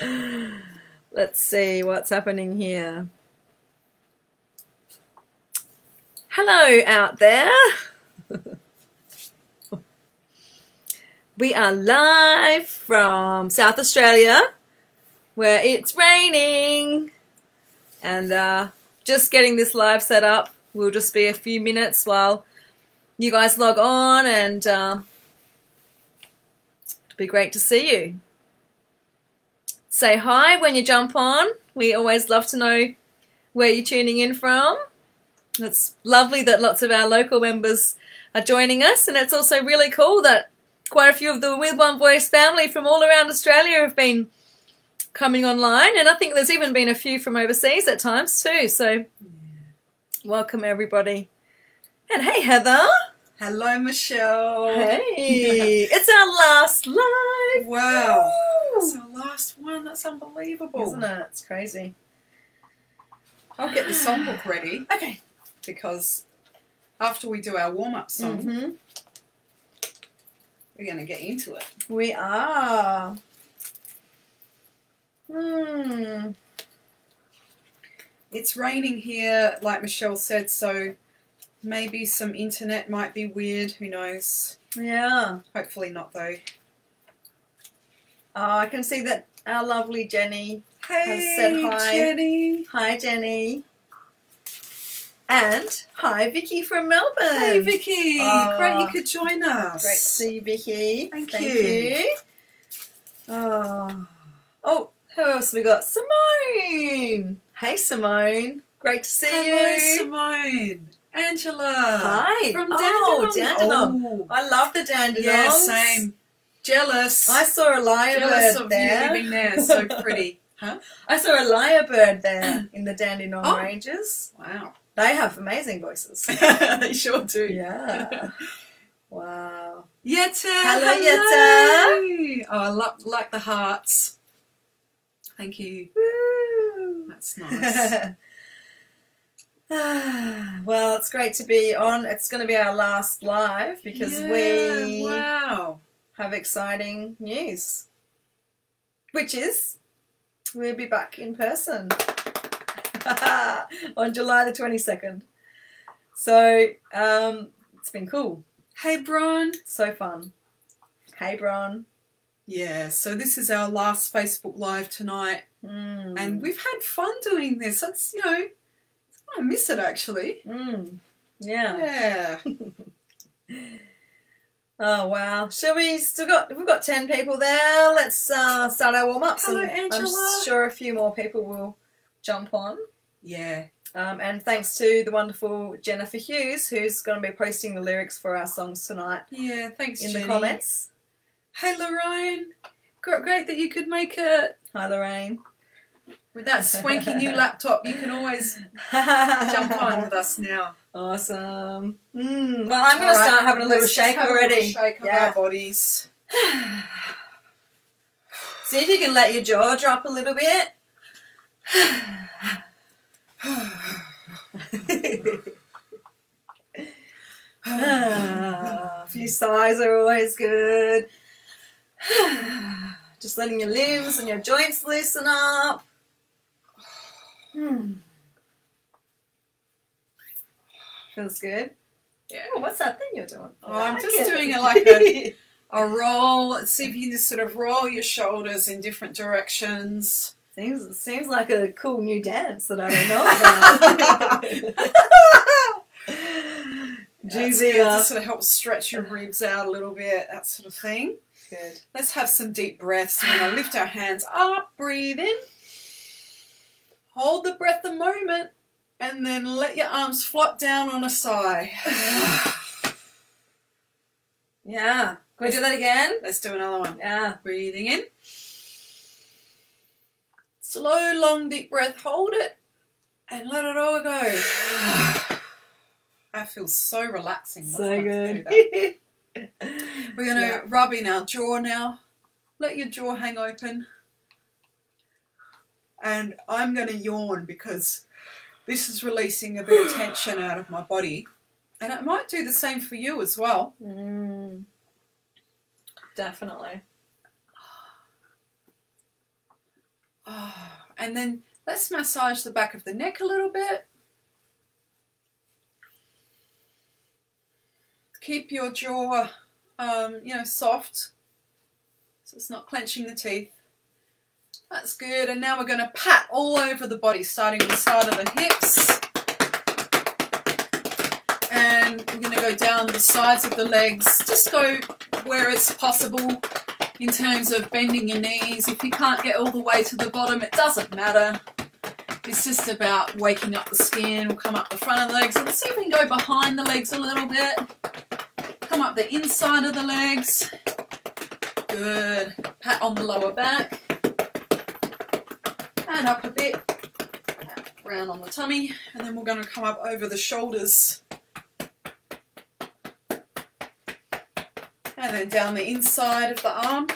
Let's see what's happening here. Hello out there. we are live from South Australia where it's raining and uh, just getting this live set up. We'll just be a few minutes while you guys log on and uh, it'll be great to see you. Say hi when you jump on. We always love to know where you're tuning in from. It's lovely that lots of our local members are joining us, and it's also really cool that quite a few of the With One Voice family from all around Australia have been coming online, and I think there's even been a few from overseas at times too. So, welcome everybody. And hey, Heather. Hello, Michelle. Hey, it's our last live. Wow. Woo! That's our last. That's unbelievable. Isn't it? It's crazy. I'll get the songbook ready Okay. because after we do our warm up song, hmm we're going to get into it. We are. Hmm. It's raining here, like Michelle said, so maybe some internet might be weird. Who knows? Yeah. Hopefully not, though. Oh, I can see that our lovely Jenny. Hey, said hi. Jenny. Hi, Jenny. And hi, Vicky from Melbourne. Hey, Vicky. Oh. Great you could join us. Great to see you, Vicky. Thank Thank you. you. Oh. Oh, who else we got? Simone. Hey, Simone. Great to see Hello, you. Simone. Angela. Hi. From Dandenong. oh, Dandenong. Dandenong. Oh. I love the Dandenongs. Yeah, same. Jealous. I saw a lyrebird there. you there. So pretty. huh? I saw a lyrebird there in the Dandenong Oh. Ranges. Wow. They have amazing voices. they sure do. Yeah. Wow. Yetta. Hello, hello. Oh, I lo- like the hearts. Thank you. Woo. That's nice. well, it's great to be on. It's going to be our last live because Yeah, we Wow. Have exciting news, which is we'll be back in person on July the 22nd. So um, it's been cool. Hey, Bron. So fun. Hey, Bron. Yeah, so this is our last Facebook Live tonight, Mm. and we've had fun doing this. That's, you know, I miss it actually. Mm. Yeah. Yeah. Oh wow! Shall we? Still got we've got ten people there. Let's uh, start our warm ups. Hello, Angela. I'm sure a few more people will jump on. Yeah. Um, and thanks to the wonderful Jennifer Hughes, who's going to be posting the lyrics for our songs tonight Yeah, thanks, in Jenny. the comments. Hey, Lorraine. Great that you could make it. Hi, Lorraine. With that swanky new laptop, you can always jump on with us now. Awesome. Mm, well, I'm going to start having a little let's shake already. little shake of Yeah. our bodies. See if you can let your jaw drop a little bit. Ah, a few sighs are always good. Just letting your limbs and your joints loosen up. Hmm. Feels good. Yeah. Oh, what's that thing you're doing? Oh, I'm just like doing it like a- A roll. See if you can just sort of roll your shoulders in different directions. seems seems like a cool new dance that I don't know about. That's Juicy. good. uh, Just sort of helps stretch your ribs out a little bit, that sort of thing. Good. Let's have some deep breaths. We're going to lift our hands up, breathe in, hold the breath a moment, and then let your arms flop down on a sigh. Yeah. Can we do that again? Let's do another one. Yeah. Breathing in. Slow, long, deep breath. Hold it and let it all go. That feels so relaxing. So good. We're going to Yeah. rub in our jaw now. Let your jaw hang open. And I'm going to yawn because this is releasing a bit of tension out of my body. And it might do the same for you as well. Mm. Definitely. Oh, and then let's massage the back of the neck a little bit. Keep your jaw, um, you know, soft, so it's not clenching the teeth. That's good. And now we're going to pat all over the body, starting with the side of the hips. And we're going to go down the sides of the legs. Just go where it's possible in terms of bending your knees. If you can't get all the way to the bottom, it doesn't matter. It's just about waking up the skin. We'll come up the front of the legs. Let's see if we can go behind the legs a little bit. Come up the inside of the legs. Good. Pat on the lower back. And up a bit. Round on the tummy. And then we're going to come up over the shoulders. And then down the inside of the arm.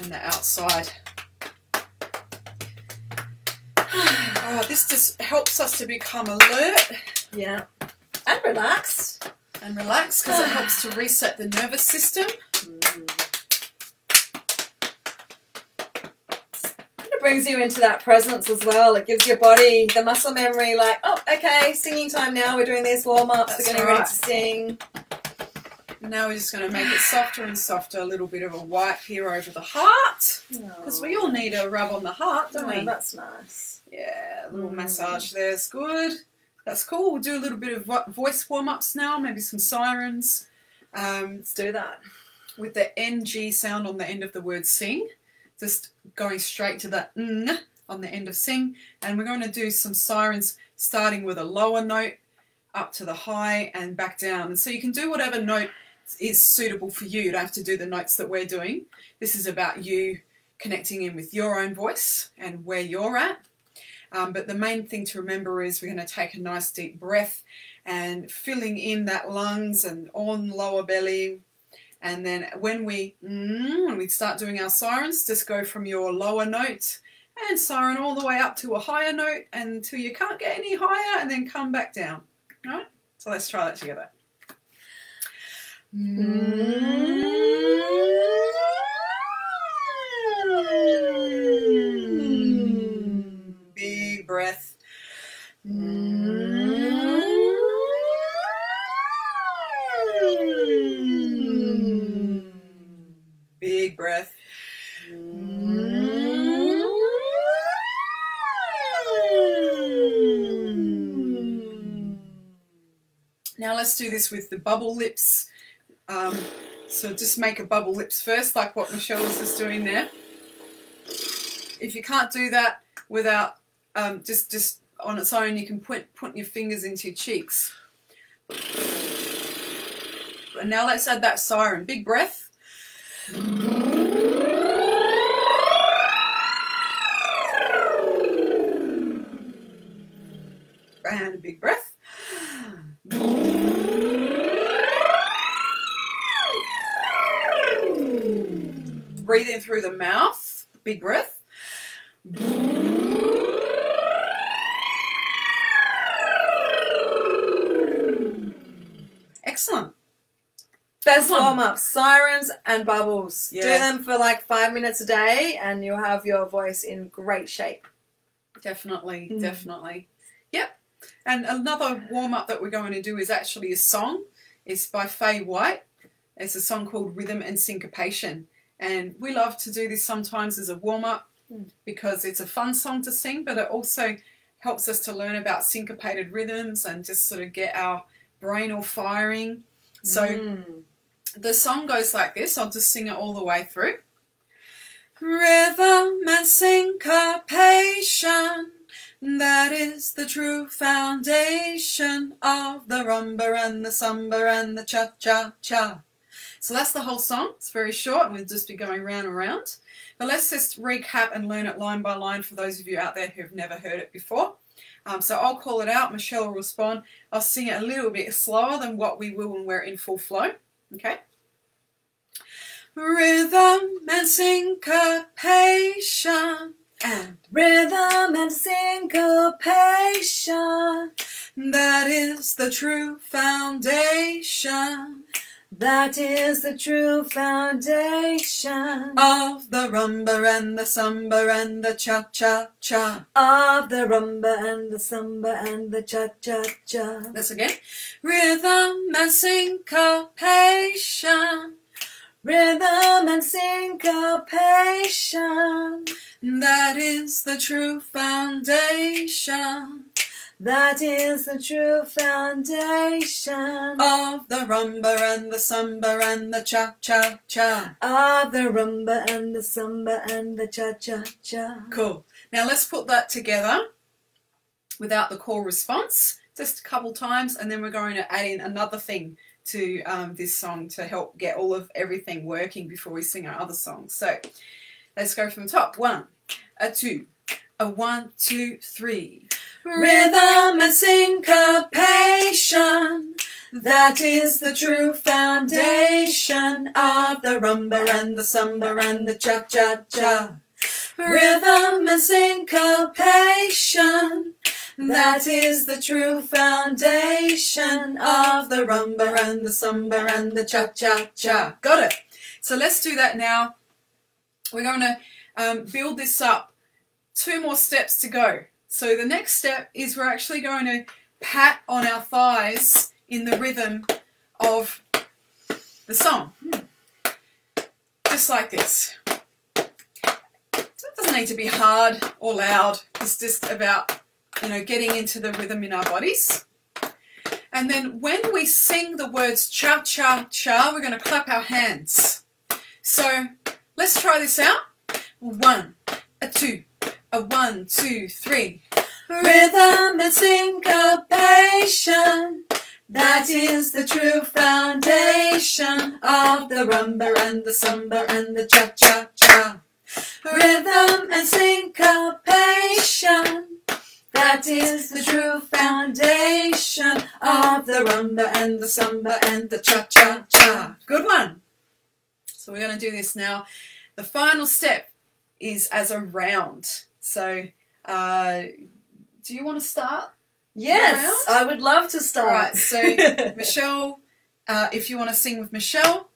And the outside. Oh, this just helps us to become alert Yeah. And relaxed. and relaxed because it helps to reset the nervous system. It brings you into that presence as well. It gives your body the muscle memory, like, oh, okay, singing time now. We're doing these warm ups. We're getting ready to sing. Now we're just going to make it softer and softer. A little bit of a wipe here over the heart because we all need a rub on the heart, don't Oh, we? that's nice. Yeah, a little Mm. massage there's good. That's cool. We'll do a little bit of voice warm ups now, maybe some sirens. Um, Let's do that. with the NG sound on the end of the word sing, just going straight to the ng on the end of sing. And we're going to do some sirens starting with a lower note up to the high and back down. And so you can do whatever note is suitable for you. You don't have to do the notes that we're doing. This is about you connecting in with your own voice and where you're at. Um, but the main thing to remember is we're going to take a nice deep breath and filling in that lungs and on lower belly. And then when we mm, when we start doing our sirens, just go from your lower note and siren all the way up to a higher note until you can't get any higher, and then come back down. All right? So let's try that together. Big breath. Big breath. Do this with the bubble lips. Um, so just make a bubble lips first, like what Michelle was just doing there. If you can't do that without um, just just on its own, you can put put your fingers into your cheeks. And now let's add that siren. Big breath. And a big breath. Breathe in through the mouth. Big breath. Excellent. Best warm ups, sirens and bubbles. Do them for like five minutes a day, and you'll have your voice in great shape. Definitely, Mm. definitely. Yep. And another warm up that we're going to do is actually a song. It's by Faye White. It's a song called Rhythm and Syncopation. And we love to do this sometimes as a warm up Mm. because it's a fun song to sing, but it also helps us to learn about syncopated rhythms and just sort of get our brain all firing. So Mm. the song goes like this. I'll just sing it all the way through. Rhythm and syncopation, that is the true foundation of the rumba and the samba and the cha cha cha. So that's the whole song. It's very short and we'll just be going round and round. But let's just recap and learn it line by line for those of you out there who've never heard it before. Um, so I'll call it out, Michelle will respond. I'll sing it a little bit slower than what we will when we're in full flow. Okay? Rhythm and syncopation and Rhythm and syncopation. that is the true foundation That is the true foundation of the rumba and the samba and the cha cha cha. of the rumba and the samba and the cha cha cha. Let's again. Rhythm and syncopation. Rhythm and syncopation. That is the true foundation That is the true foundation of the rumba and the samba and the cha cha cha. of the rumba and the samba and the cha cha cha. Cool. Now let's put that together without the call response just a couple times and then we're going to add in another thing to um, this song to help get all of everything working before we sing our other songs. So let's go from the top. One, a two, a one, two, three. Rhythm and syncopation. That is the true foundation of the rumba and the samba and the cha cha cha. Rhythm and syncopation. That is the true foundation of the rumba and the samba and the cha cha cha. Got it. So let's do that now. We're going to um, build this up. Two more steps to go. So the next step is we're actually going to pat on our thighs in the rhythm of the song. Hmm. Just like this. It doesn't need to be hard or loud. It's just about, you know, getting into the rhythm in our bodies. And then when we sing the words cha cha cha, we're going to clap our hands. So let's try this out. One, a two, a one, two, three. Rhythm and syncopation. That is the true foundation of the rumba and the samba and the cha cha cha. Rhythm and syncopation. That is the true foundation of the rumba and the samba and the cha cha cha. Good one. So we're going to do this now. The final step is as a round. So, uh, do you want to start? Yes, I would love to start. Right, so Michelle, uh, if you want to sing with Michelle,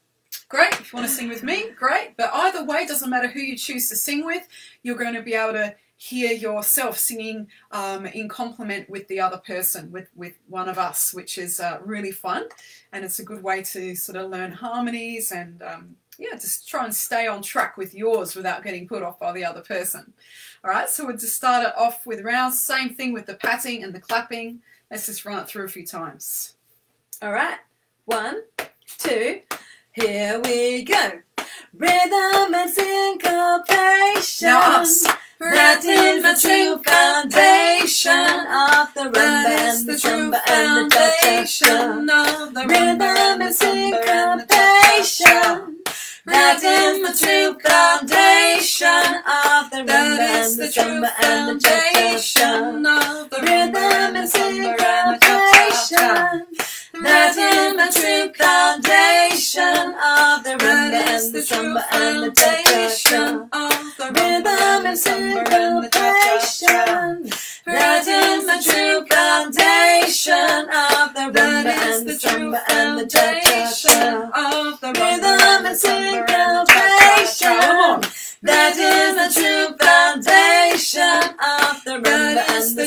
great. If you want to sing with me, great. But either way, doesn't matter who you choose to sing with, you're going to be able to hear yourself singing um, in complement with the other person, with, with one of us, which is uh, really fun. And it's a good way to sort of learn harmonies and, um, yeah, just try and stay on track with yours without getting put off by the other person. All right, so we'll just start it off with rounds. Same thing with the patting and the clapping. Let's just run it through a few times. All right, one, two, here we go. Rhythm and syncopation. Now us. That is the true foundation of the rumba That is and the true and the cha-cha-cha. foundation of That is the true foundation of the Rhythm and syncopation. That is the true foundation of the is and the samba and the foundation of the Rhythm and syncopation. That is the true foundation of the is and the samba and the foundation of the Rhythm and samba the cha-cha-cha. Come on. That is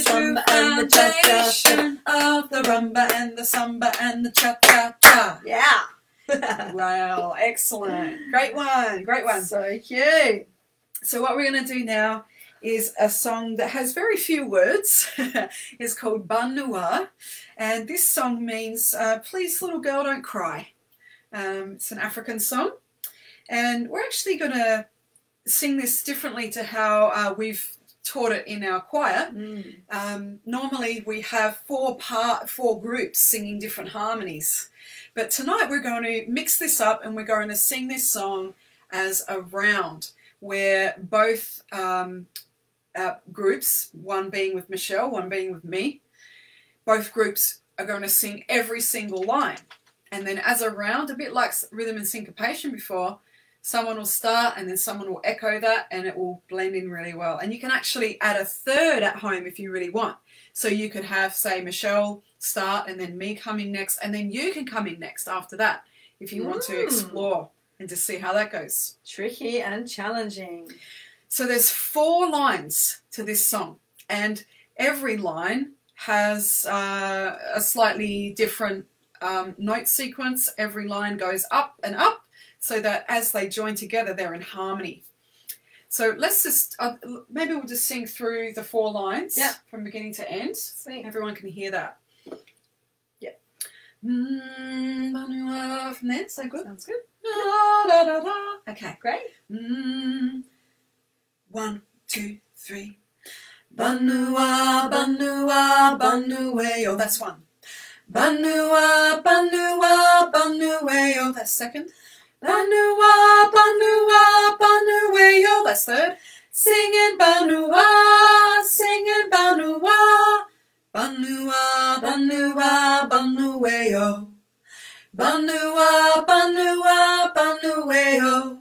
the samba and the cha-cha-cha. foundation of the rumba and the samba and the cha-cha-cha. Yeah. Wow, excellent. Great one, great one. So cute. So what we're going to do now is a song that has very few words. it's called Banua, and this song means uh, "Please, little girl, don't cry." Um, it's an African song, and we're actually going to sing this differently to how uh, we've taught it in our choir. Mm. Um, normally we have four part, four groups singing different harmonies, but tonight we're going to mix this up and we're going to sing this song as a round where both um, uh, groups, one being with Michelle, one being with me, both groups are going to sing every single line. And then as a round, a bit like rhythm and syncopation before, someone will start and then someone will echo that and it will blend in really well. And you can actually add a third at home if you really want. So you could have, say, Michelle start and then me coming next, and then you can come in next after that if you want to Mm. explore and to see how that goes. Tricky and challenging. So there's four lines to this song, and every line has uh, a slightly different um, note sequence. Every line goes up and up, so that as they join together, they're in harmony. So let's just uh, maybe we'll just sing through the four lines Yeah. from beginning to end. Sweet. Everyone can hear that. Yeah. Mm, from there, so good. Sounds good. Da, da, da, da. Okay. Great. Mm. One, two, three. Banua, banua, banueo. That's one. Banua, banua, banueo. That's second. Banua, banua, banueo. That's third. Singing banua, singing banua. Banua, banua, banueo. Banua, banua, banueo.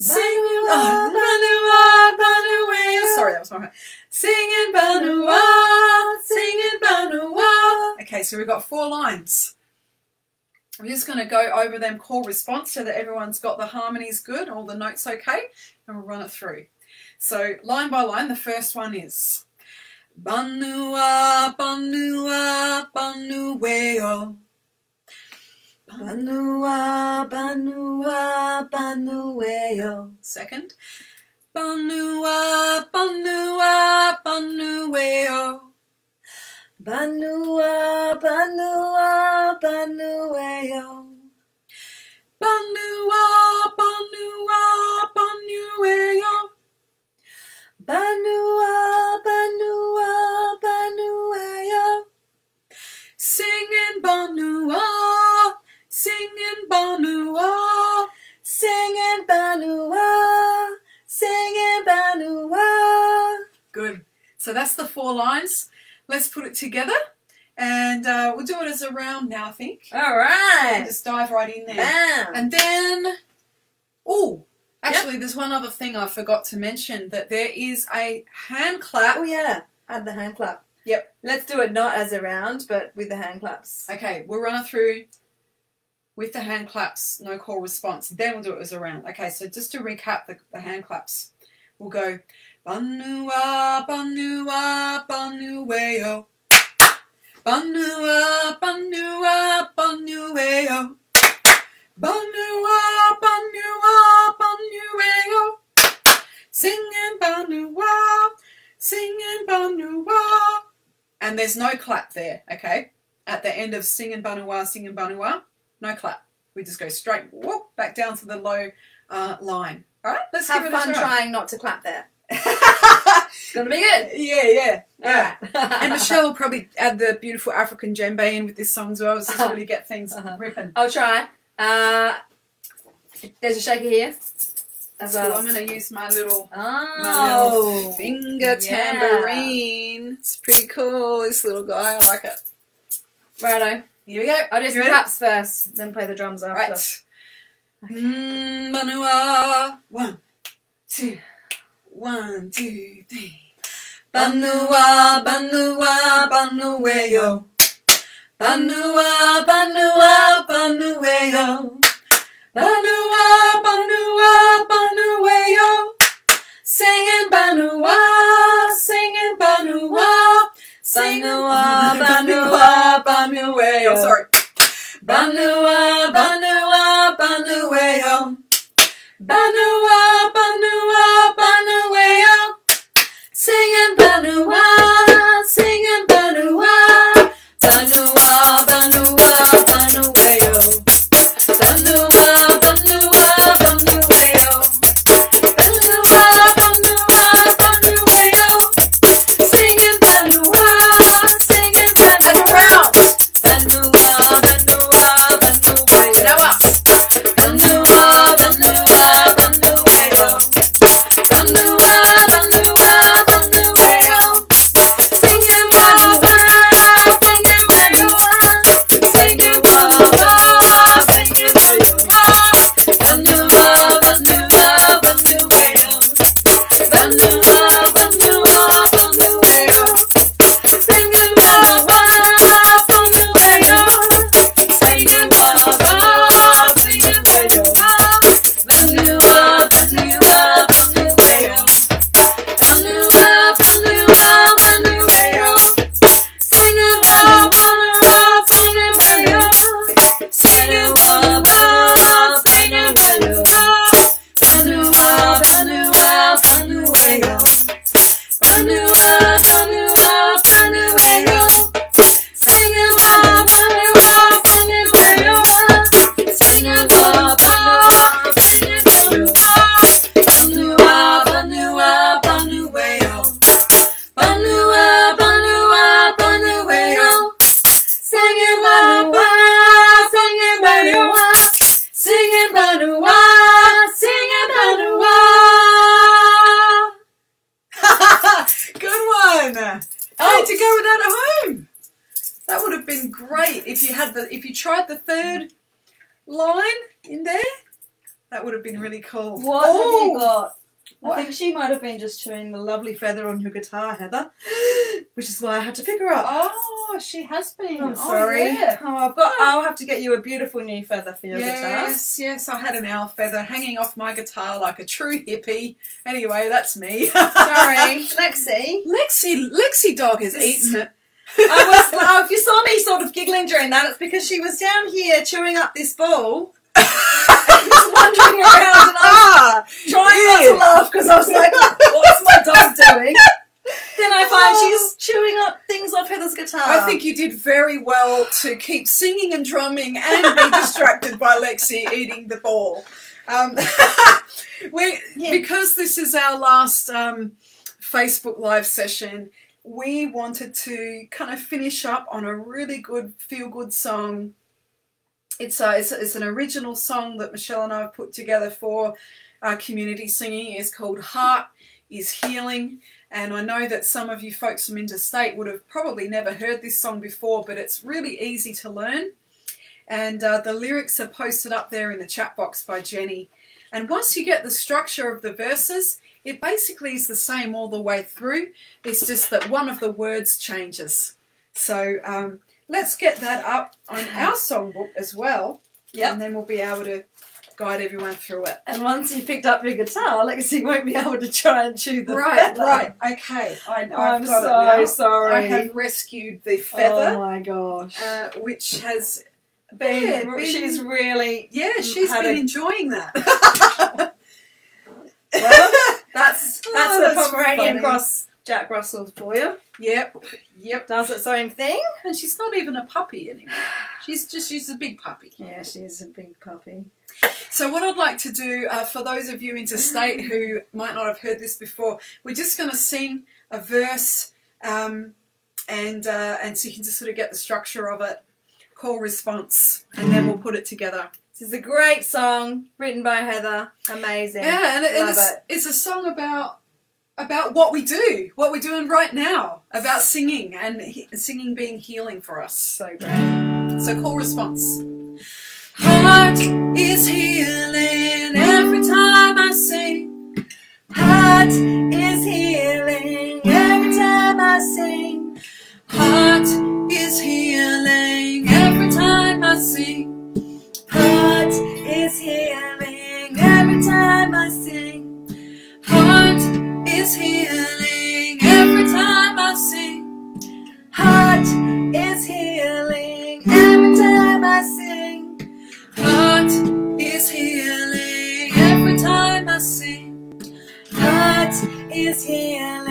Singing Banua, Banua. Sorry, that was my Singing Banua, singing Banua. Okay, so we've got four lines. I'm just going to go over them call response so that everyone's got the harmonies good, all the notes okay, and we'll run it through. So line by line, the first one is Banua, Banua, Banueo. Banua, banua, banueo. Second. Banua, Banua, Banueo. Banua, banua, banueo. Banua, Banua, Banueo. Banua, banua, banueo. Singing Banua, singing Banua. Singing banua, singing banua. Good. So that's the four lines. Let's put it together. And uh, we'll do it as a round now, I think. All right. And just dive right in there. Bam. And then, oh, actually, there's one other thing I forgot to mention that there is a hand clap. Oh yeah, add the hand clap. Yep. Let's do it not as a round, but with the hand claps. Okay, we'll run it through with the hand claps, no call response. Then we'll do it as a round. Okay, so just to recap the, the hand claps, we'll go Banua, Banua, Banueo. Banua, Banua, Banueo. Banua, Banua, Banueo. Singing Banua, singing Banua. And there's no clap there, okay? At the end of singing Banua, singing Banua, no clap. We just go straight whoop, back down to the low uh, line. All right, let's Have give it fun a try. trying not to clap there. It's gonna be good. yeah, yeah, yeah. Alright. And Michelle will probably add the beautiful African djembe in with this song as well, so to really get things Uh-huh. ripping. I'll try. Uh, there's a shaker here. As So well. I'm going to use my little Oh. finger Yeah. tambourine. It's pretty cool, this little guy. I like it. Righto. Here we go. I'll do some claps first, then play the drums after. Right. Mm, Banua. One, two, one, two, three. Banua, Banua, Banueo. Banua, Banua, Banueo. Banua, Banua, Banueo. Singing Banua, singing Banua. Banua, Banua, Banueo. Sorry. Banua, Banua, Banueo. Banua, Banua. Singing Banua, just chewing the lovely feather on your guitar, Heather, which is why I had to pick her up. Oh, she has been. I'm Oh, sorry. yeah. Oh, I've got. I'll have to get you a beautiful new feather for your guitar. Yes, yes, I had an owl feather hanging off my guitar like a true hippie. Anyway, that's me. Sorry, Lexi. Lexi, Lexi dog has eaten it. I was. Oh, if you saw me sort of giggling during that, it's because she was down here chewing up this ball. Wandering around, and I was trying not to laugh because I was like, "What's my dog doing?" Then I find she's chewing up things off Heather's guitar. I think you did very well to keep singing and drumming and be distracted by Lexi eating the ball. Um, we, Yeah. Because this is our last um, Facebook Live session, we wanted to kind of finish up on a really good feel good song. It's, a, it's, it's an original song that Michelle and I have put together for our community singing. It's called Heart is Healing. And I know that some of you folks from interstate would have probably never heard this song before, but it's really easy to learn. And uh, the lyrics are posted up there in the chat box by Jenny. And once you get the structure of the verses, it basically is the same all the way through. It's just that one of the words changes. So um, let's get that up on our songbook as well. Yep. And then we'll be able to guide everyone through it. And once you picked up your guitar, Lexi won't be able to try and chew the Right, feather. right. Okay. I, I've I'm so sorry. I have rescued the feather, Oh my gosh. uh, which has been, yeah, been- she's really yeah, she's been a- enjoying that. well. That's Oh, that's the that's Pomeranian funny. cross Jack Russell for you. yep, yep. Does its own thing. And she's not even a puppy anymore. She's just she's a big puppy. Yeah, she is a big puppy. So what I'd like to do uh, for those of you interstate who might not have heard this before, we're just going to sing a verse, um, and uh, and so you can just sort of get the structure of it, call response, and then we'll put it together. This is a great song written by Heather. Amazing. Yeah, and, it, and it's, it. it's a song about about what we do, what we're doing right now, about singing and he, singing being healing for us. So great. So call response. Heart is healing every time I sing. Heart is healing every time I sing. Heart is healing every time I sing. Heart is healing every time I sing. Heart is healing every time I sing. Heart is healing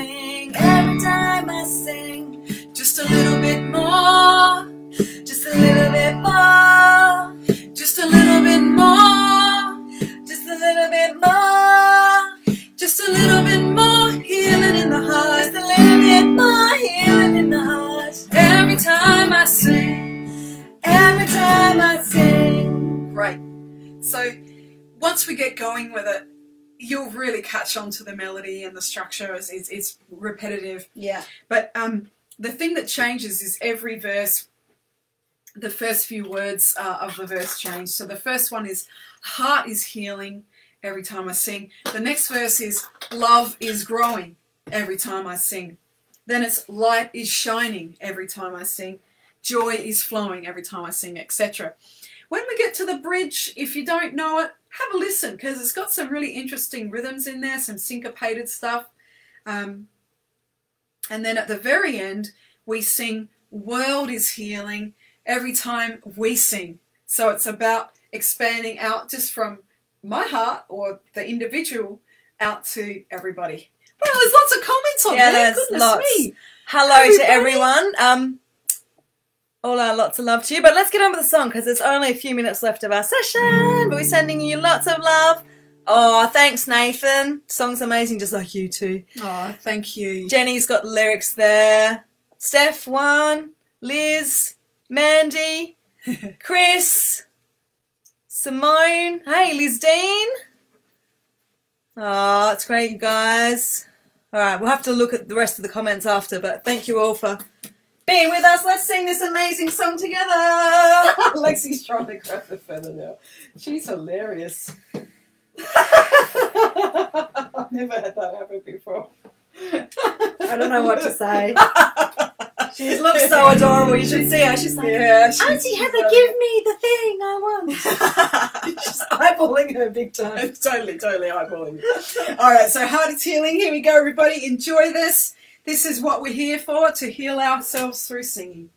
going with it, you'll really catch on to the melody and the structure. It's, it's, it's repetitive. Yeah. But um, the thing that changes is every verse, the first few words uh, of the verse change. So the first one is heart is healing every time I sing. The next verse is love is growing every time I sing. Then it's light is shining every time I sing. Joy is flowing every time I sing, etc. When we get to the bridge, if you don't know it, have a listen because it's got some really interesting rhythms in there, some syncopated stuff. Um, and then at the very end, we sing World is Healing every time we sing. So it's about expanding out just from my heart or the individual out to everybody. Well, there's lots of comments on Yeah, there. there's Goodness lots. me. Hello Everybody. to everyone. Um, all our lots of love to you. But let's get on with the song because there's only a few minutes left of our session. But we're sending you lots of love. Oh, thanks, Nathan. Song's amazing, just like you too. Oh, thank you. Jenny's got lyrics there. Steph, one. Liz, Mandy, Chris, Simone. Hey, Liz Dean. Oh, it's great, you guys. All right, we'll have to look at the rest of the comments after, but thank you all for be with us. Let's sing this amazing song together. Lexi's trying to grab the feather now. She's hilarious. I've never had that happen before. I don't know what to say. She looks so adorable. You should see her. She's like, yeah, she's Auntie Heather, so... give me the thing I want. she's eyeballing her big time. totally, totally eyeballing. All right, so heart is healing. Here we go, everybody. Enjoy this. This is what we're here for to heal ourselves through singing.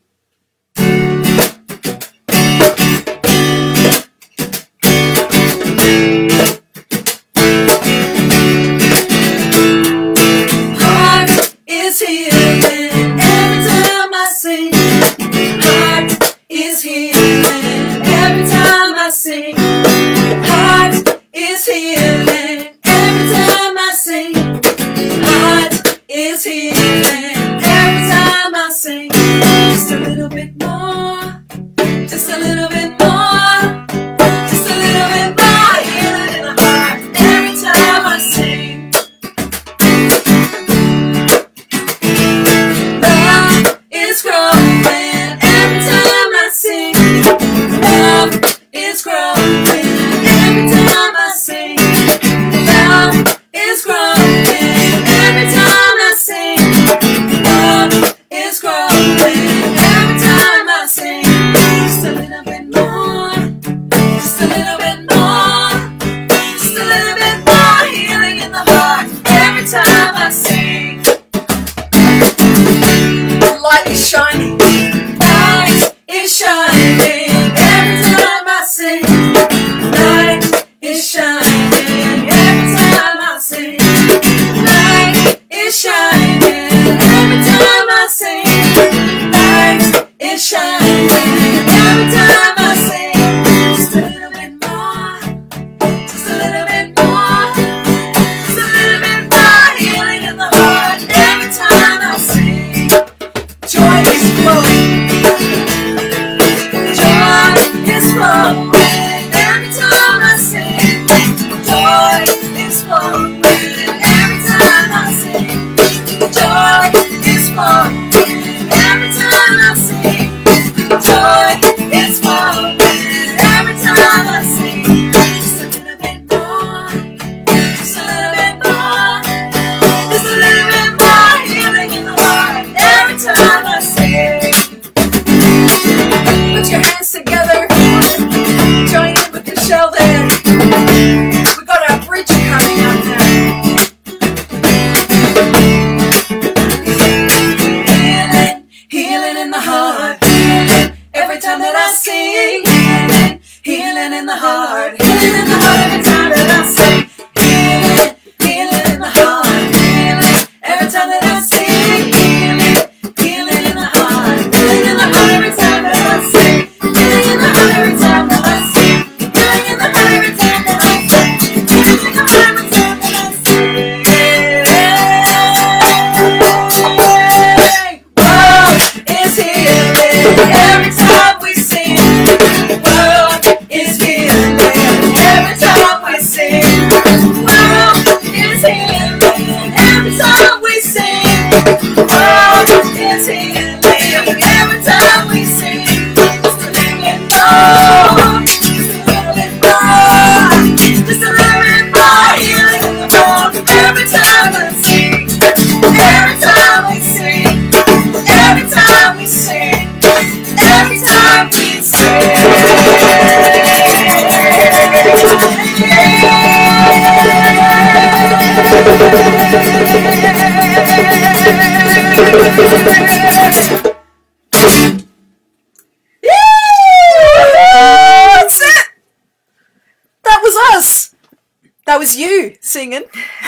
you singing.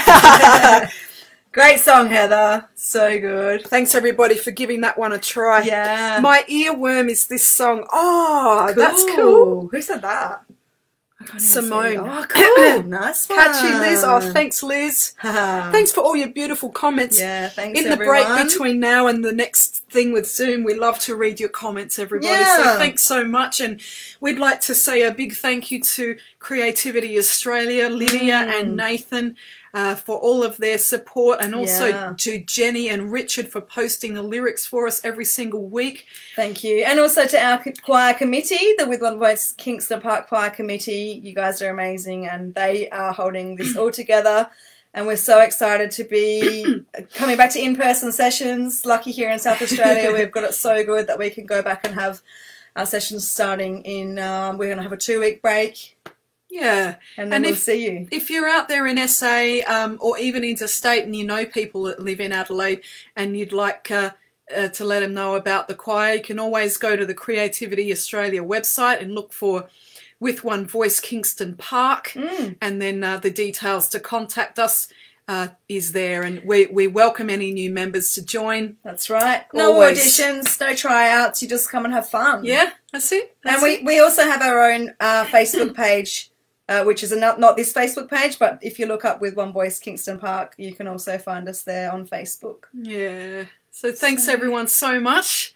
Great song, Heather. So good. Thanks everybody for giving that one a try. Yeah. My earworm is this song. Oh, cool. that's cool. Who said that? Simone. Oh, cool. nice one. Catchy Liz. Oh, thanks, Liz. thanks for all your beautiful comments. Yeah, thanks, In the break between now and the next thing with Zoom, we love to read your comments, everybody. Yeah. So thanks so much. And we'd like to say a big thank you to Creativity Australia, Lydia mm. and Nathan uh, for all of their support, and also Yeah. to Jenny and Richard for posting the lyrics for us every single week. Thank you. And also to our choir committee, the With One Voice Kingston Park Choir Committee. You guys are amazing and they are holding this all together. And we're so excited to be coming back to in person sessions. Lucky here in South Australia, we've got it so good that we can go back and have our sessions starting in, um, we're going to have a two week break Yeah. and then And we'll if- see you. If you're out there in SA um, or even interstate and you know people that live in Adelaide and you'd like uh, uh, to let them know about the choir, you can always go to the Creativity Australia website and look for With One Voice Kingston Park. Mm, And then uh, the details to contact us uh, is there. And we, we welcome any new members to join. that's right. No Always. auditions, no tryouts. You just come and have fun. Yeah, that's it. And we, it. we also have our own uh, Facebook page, uh, which is not, not this Facebook page, but if you look up with One Voice Kingston Park, you can also find us there on Facebook. Yeah. So thanks So- everyone so much.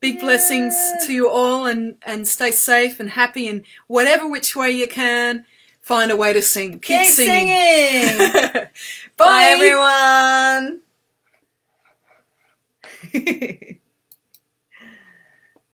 Big Yeah. blessings to you all and, and stay safe and happy and whatever which way you can, find a way to sing. Keep, Keep singing! Bye. Bye, everyone!